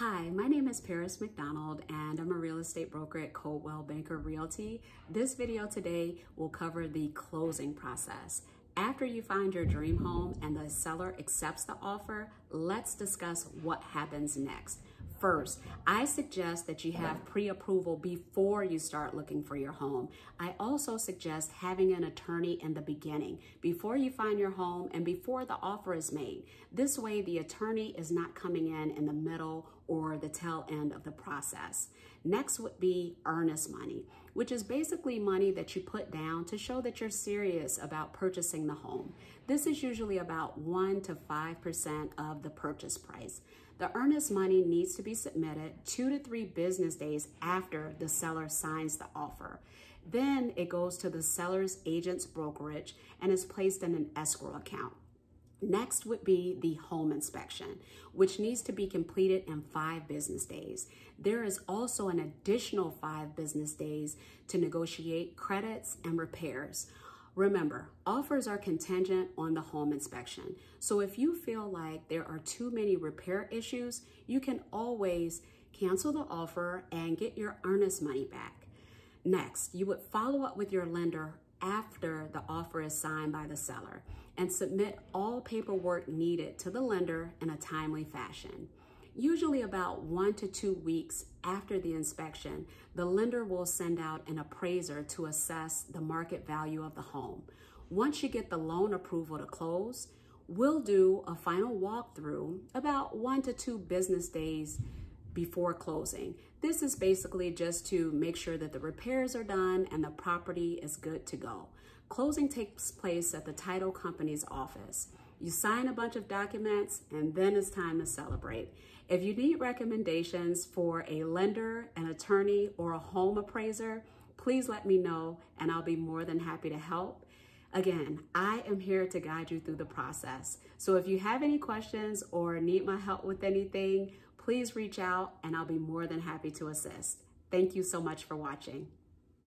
Hi, my name is Paris McDonald and I'm a real estate broker at Coldwell Banker Realty. This video today will cover the closing process. After you find your dream home and the seller accepts the offer, let's discuss what happens next. First, I suggest that you have pre-approval before you start looking for your home. I also suggest having an attorney in the beginning, before you find your home and before the offer is made. This way, the attorney is not coming in in the middle or the tail end of the process. Next would be earnest money, which is basically money that you put down to show that you're serious about purchasing the home. This is usually about 1 to 5% of the purchase price. The earnest money needs to be submitted two to three business days after the seller signs the offer. Then it goes to the seller's agent's brokerage and is placed in an escrow account. Next would be the home inspection, which needs to be completed in five business days. There is also an additional five business days to negotiate credits and repairs. Remember, offers are contingent on the home inspection. So if you feel like there are too many repair issues, you can always cancel the offer and get your earnest money back. Next, you would follow up with your lender after the offer is signed by the seller and submit all paperwork needed to the lender in a timely fashion. Usually about one to two weeks after the inspection, the lender will send out an appraiser to assess the market value of the home. Once you get the loan approval to close, we'll do a final walkthrough about one to two business days before closing. This is basically just to make sure that the repairs are done and the property is good to go. Closing takes place at the title company's office. You sign a bunch of documents and then it's time to celebrate. If you need recommendations for a lender, an attorney, or a home appraiser, please let me know and I'll be more than happy to help. Again, I am here to guide you through the process. So if you have any questions or need my help with anything, please reach out and I'll be more than happy to assist. Thank you so much for watching.